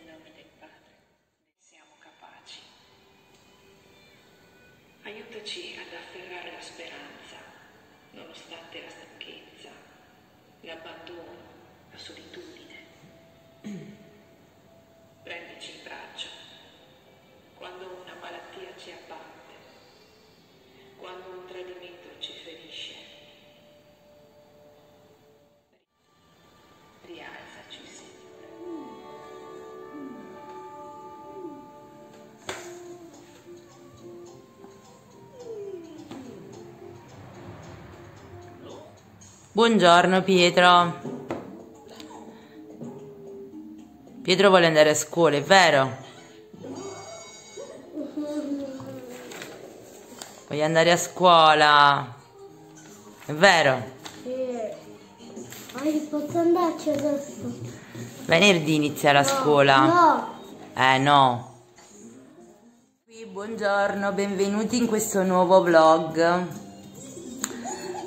nome del Padre. Siamo capaci. Aiutaci ad afferrare la speranza, nonostante la stanchezza, l'abbandono, la solitudine. Buongiorno Pietro. Pietro vuole andare a scuola, è vero? Voglio andare a scuola. È vero? Sì. Ma posso andarci adesso? Venerdì inizia la scuola. No. Eh no. Qui, buongiorno, benvenuti in questo nuovo vlog.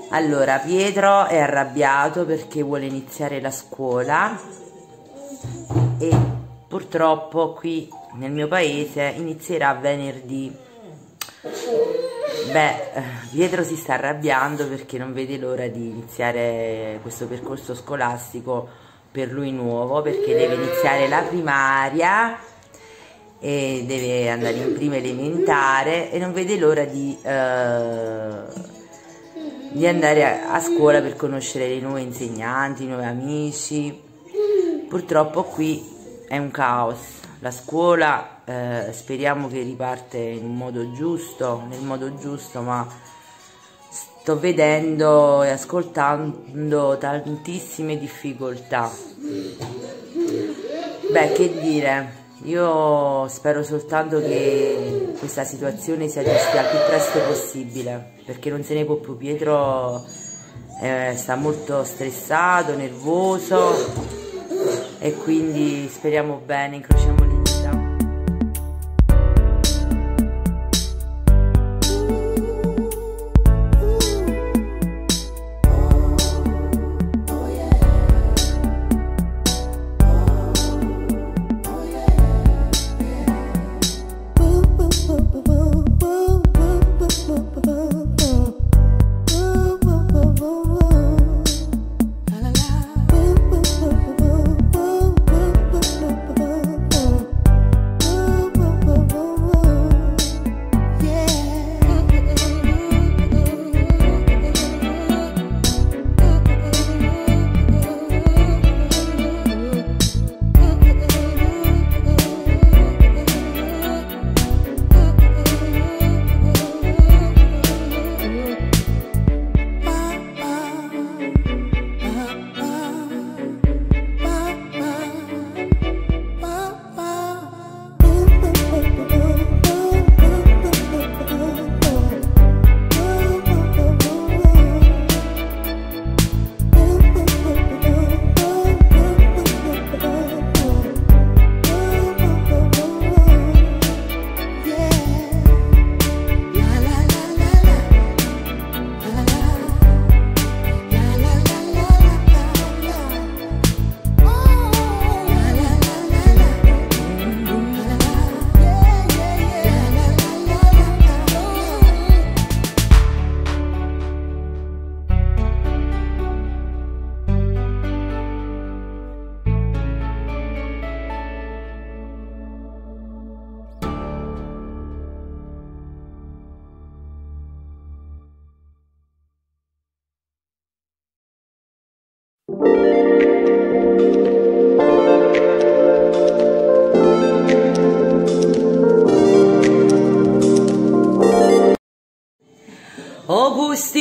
Allora, Pietro è arrabbiato perché vuole iniziare la scuola e purtroppo qui nel mio paese inizierà venerdì. Beh, eh, Pietro si sta arrabbiando perché non vede l'ora di iniziare questo percorso scolastico per lui nuovo perché deve iniziare la primaria e deve andare in prima elementare e non vede l'ora di, eh, di andare a, a scuola per conoscere le nuove insegnanti, i nuovi amici. Purtroppo qui è un caos. La scuola eh, speriamo che riparte in modo giusto, nel modo giusto, ma sto vedendo e ascoltando tantissime difficoltà. Beh, che dire, io spero soltanto che questa situazione sia gestita il più presto possibile, perché non se ne può più. Pietro eh, sta molto stressato, nervoso e quindi speriamo bene, incrociamo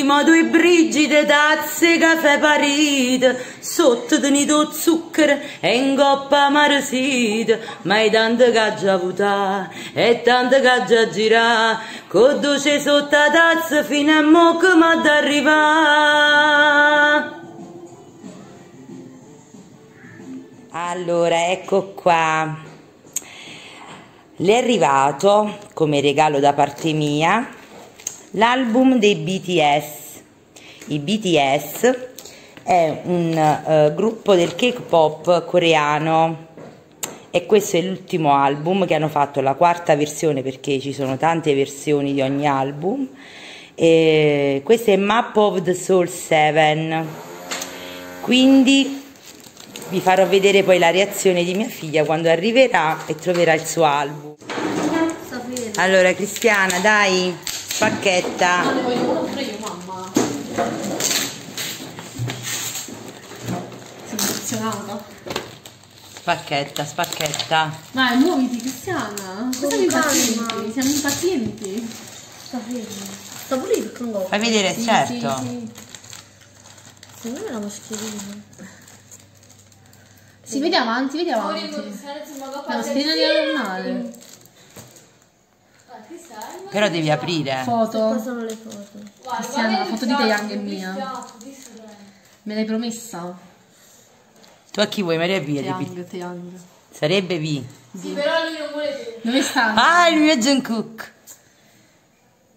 Opustimo due brigide tazze caffè parite, sotto tenito zucchero e in coppa marasite, ma è tanto che già avuta e tanto che già gira, con dolce sotto la tazza fino a mo' che m'ha da arrivare. Allora, ecco qua. Le è arrivato come regalo da parte mia l'album dei BTS. I BTS è un eh, gruppo del K-pop coreano e questo è l'ultimo album che hanno fatto la quarta versione perché ci sono tante versioni di ogni album. E questo è Map of the Soul 7 quindi vi farò vedere poi la reazione di mia figlia quando arriverà e troverà il suo album. Allora Cristiana dai spacchetta Ma ne voglio uno pure io, mamma. Sono emozionata. spacchetta spacchetta Vai, muoviti, Cristiana. Con Siamo impazienti. Siamo impazienti. Sta fermo. Sta pure fai vedere Sì, certo Sì, sì. Secondo me è una mascherina. Sì, vedi avanti, vedi avanti. La mascherina di normale. Però devi aprire Qua Foto. sono le foto. Cristiana, la foto di Te è mia. Me l'hai promessa? tu a chi vuoi Maria Young, Te Young. sarebbe V Sì, però lui non vuole te. Dove sta? ah il mio Jungkook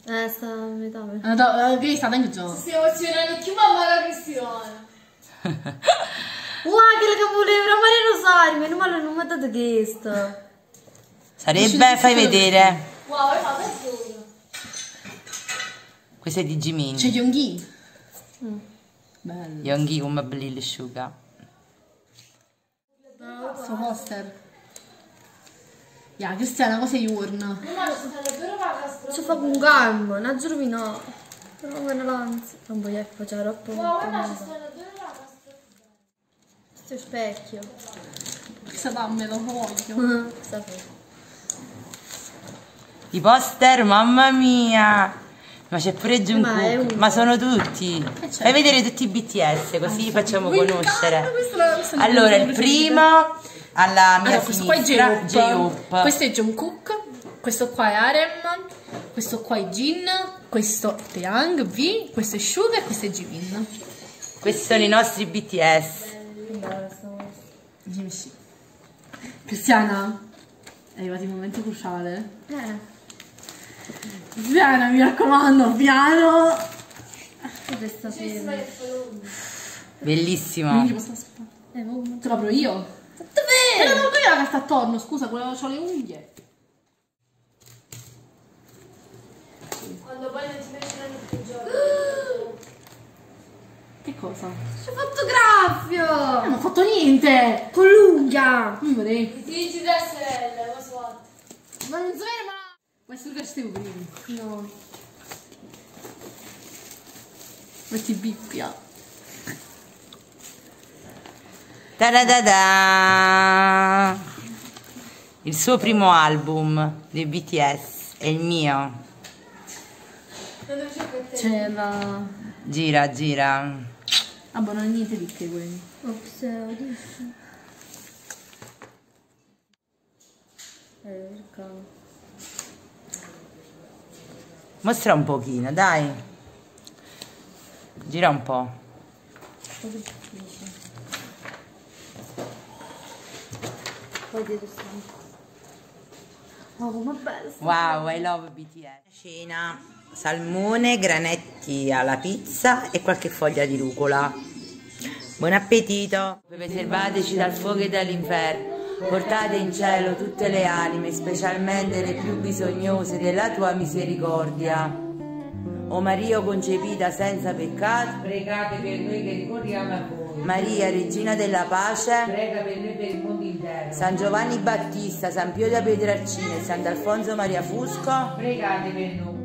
Eh, sta a metà. Ah, do- eh, Che sta dentro già? Si emozionano più mamma la Cristiana. Wow, che la voleva Maria Rosario, meno male non mi ha dato questo. sarebbe fai vedere Wow, hai fatto solo. questo è di Jimin C'è Yonggi. Bello. Yonggi come belli asciuga Suo poster. Ya, Cristiana, cosa è per la castro. Ci fa con calma, non giuro di no. Non me ne l'anzi. Non voglio facciare troppo. Wow, ma ci stanno due la castro. Questo specchio. Questa dammelo, lo voglio. Sta fermo. I poster mamma mia ma c'è pure Ma Jungkook uno. ma sono tutti certo. fai vedere tutti i BTS così li facciamo Mi conoscere la allora il primo alla mia Allora, questo qua è J-Hope. Questo è Jungkook. Questo qua è Arem. Questo qua è Jin. Questo è Taeyang V. Questo è Suga e questo è Jimin. questi sono i nostri BTS Jimmy. Cristiana, è arrivato il momento cruciale. Eh, Cristiana, mi raccomando, piano. dove sta fermo? bellissimo Quindi posso. Eh, mo- Te l'apro io. Dov'è? Eh, non ho la carta attorno, scusa, quella ho le unghie. Quando poi non ti più. Che cosa? Ci ho fatto graffio! Non ho fatto niente. Con l'unghia! Non vorrei. Ti dici da sorella, ma suono. Ma non svema. Ma è sul che stiamo prima. No. Ma ti bippia. Ta-da-da-da! Il suo primo album dei BTS è il mio. C'è la... Gira, gira. Ah, boh, non è niente di che quelli. Ops, dici. Eh, il. Mostra un pochino, dai. Gira un po'. Oh, Wow, I love BTS. Cena, salmone, granetti alla pizza e qualche foglia di rucola. Buon appetito! Preservateci dal fuoco e dall'inferno. Portate in cielo tutte le anime, specialmente le più bisognose della tua misericordia. O Maria concepita senza peccato, Pregate per noi che ricorriamo a voi. Maria, regina della pace, Prega per noi per il mondo intero. San Giovanni Battista, San Pio da Pietrarcina e Sant'Alfonso Maria Fusco, Pregate per noi.